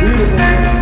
Beautiful.